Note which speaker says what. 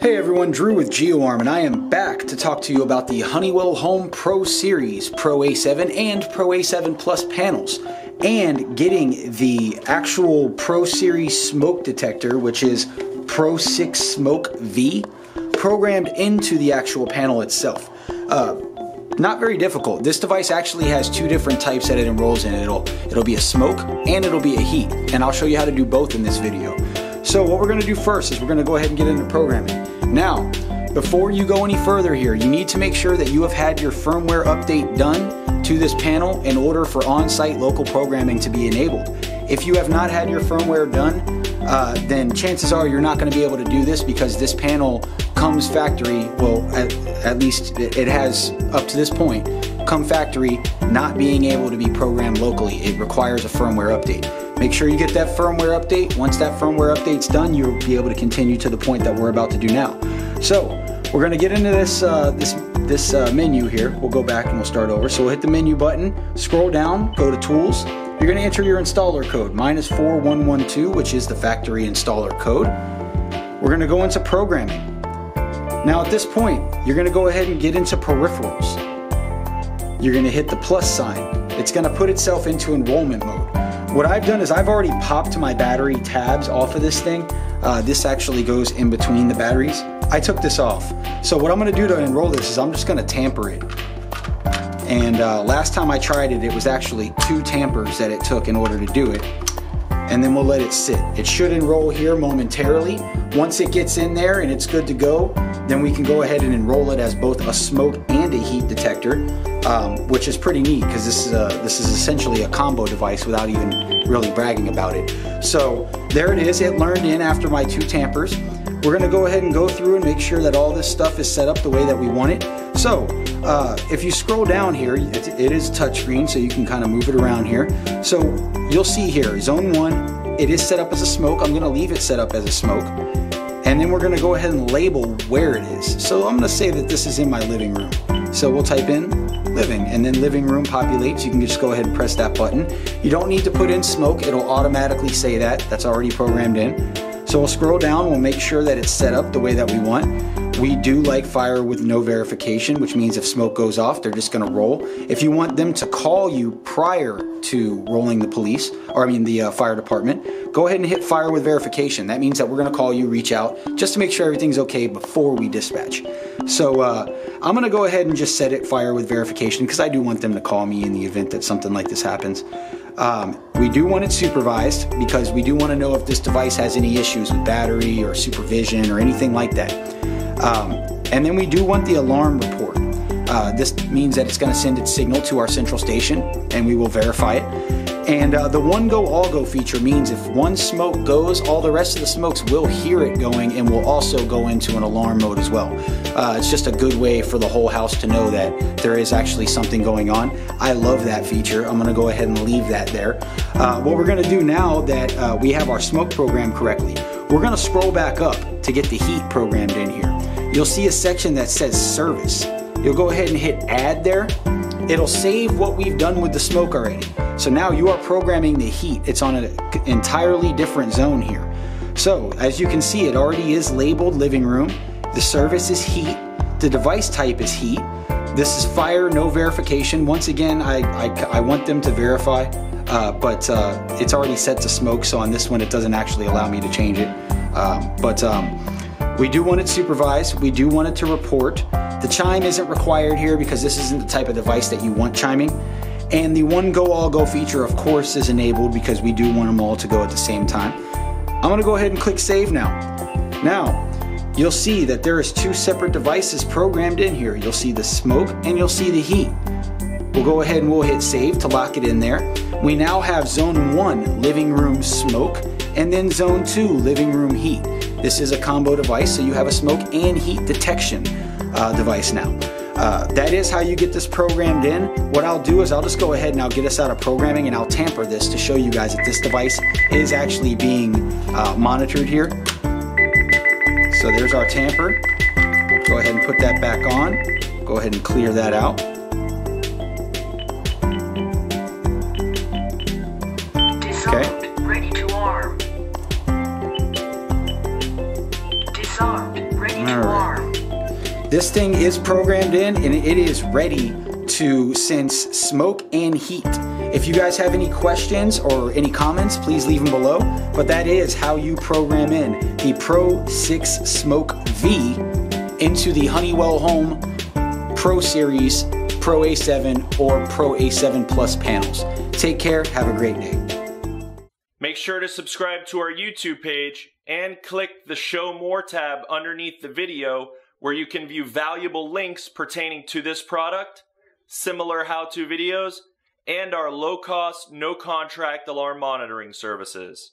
Speaker 1: Hey everyone, Drew with GeoArm, and I am back to talk to you about the Honeywell Home Pro Series Pro A7 and Pro A7 Plus panels, and getting the actual Pro Series smoke detector, which is Pro 6 Smoke V, programmed into the actual panel itself. Uh, not very difficult. This device actually has two different types that it enrolls in. It'll, it'll be a smoke and it'll be a heat, and I'll show you how to do both in this video. So what we're gonna do first is we're gonna go ahead and get into programming. Now, before you go any further here, you need to make sure that you have had your firmware update done to this panel in order for on-site local programming to be enabled. If you have not had your firmware done, uh, then chances are you're not going to be able to do this because this panel comes factory, well, at, at least it has up to this point, come factory not being able to be programmed locally. It requires a firmware update. Make sure you get that firmware update. Once that firmware update's done, you'll be able to continue to the point that we're about to do now. So we're gonna get into this uh, this this uh, menu here. We'll go back and we'll start over. So we'll hit the menu button, scroll down, go to Tools. You're gonna enter your installer code. Mine is 4112, which is the factory installer code. We're gonna go into programming. Now at this point, you're gonna go ahead and get into peripherals. You're gonna hit the plus sign. It's gonna put itself into enrollment mode. What I've done is I've already popped my battery tabs off of this thing. Uh, this actually goes in between the batteries. I took this off. So what I'm gonna do to enroll this is I'm just gonna tamper it. And uh, last time I tried it, it was actually two tampers that it took in order to do it. And then we'll let it sit. It should enroll here momentarily. Once it gets in there and it's good to go, then we can go ahead and enroll it as both a smoke and a heat detector um, which is pretty neat because this is this is essentially a combo device without even really bragging about it. So there it is. It learned in after my two tampers. We're to go ahead and go through and make sure that all this stuff is set up the way that we want it. So uh, if you scroll down here, it, it is touchscreen, so you can kind of move it around here. So you'll see here, zone one, it is set up as a smoke. I'm going to leave it set up as a smoke. And then we're going to go ahead and label where it is. So I'm to say that this is in my living room. So we'll type in living and then living room populates. You can just go ahead and press that button. You don't need to put in smoke. It'll automatically say that. That's already programmed in. So we'll scroll down. We'll make sure that it's set up the way that we want. We do like fire with no verification, which means if smoke goes off, they're just gonna roll. If you want them to call you prior to rolling the police, or I mean the uh, fire department, go ahead and hit fire with verification. That means that we're gonna call you, reach out, just to make sure everything's okay before we dispatch. So uh, I'm gonna go ahead and just set it fire with verification because I do want them to call me in the event that something like this happens. Um, we do want it supervised because we do want to know if this device has any issues with battery or supervision or anything like that. Um, and then we do want the alarm report. Uh, this means that it's going to send its signal to our central station and we will verify it. And uh, the one go all go feature means if one smoke goes, all the rest of the smokes will hear it going and will also go into an alarm mode as well. Uh, it's just a good way for the whole house to know that there is actually something going on. I love that feature. I'm gonna go ahead and leave that there. Uh, what we're gonna do now that uh, we have our smoke program correctly, we're gonna scroll back up to get the heat programmed in here. You'll see a section that says service. You'll go ahead and hit add there it'll save what we've done with the smoke already. So now you are programming the heat. It's on an entirely different zone here. So as you can see, it already is labeled living room. The service is heat. The device type is heat. This is fire, no verification. Once again, I, I, I want them to verify, uh, but uh, it's already set to smoke. So on this one, it doesn't actually allow me to change it. Um, but um, we do want it supervised. We do want it to report. The chime isn't required here because this isn't the type of device that you want chiming. And the one go all go feature of course is enabled because we do want them all to go at the same time. I'm gonna go ahead and click save now. Now, you'll see that there is two separate devices programmed in here. You'll see the smoke and you'll see the heat. We'll go ahead and we'll hit save to lock it in there. We now have zone one, living room smoke, and then zone two, living room heat. This is a combo device, so you have a smoke and heat detection uh, device now. Uh, that is how you get this programmed in. What I'll do is I'll just go ahead and I'll get us out of programming and I'll tamper this to show you guys that this device is actually being uh, monitored here. So there's our tamper. Go ahead and put that back on. Go ahead and clear that out. This thing is programmed in and it is ready to sense smoke and heat. If you guys have any questions or any comments, please leave them below. But that is how you program in the Pro 6 Smoke V into the Honeywell Home Pro Series, Pro A7, or Pro A7 Plus panels. Take care. Have a great day.
Speaker 2: Make sure to subscribe to our YouTube page and click the Show More tab underneath the video where you can view valuable links pertaining to this product, similar how to videos, and our low cost, no contract alarm monitoring services.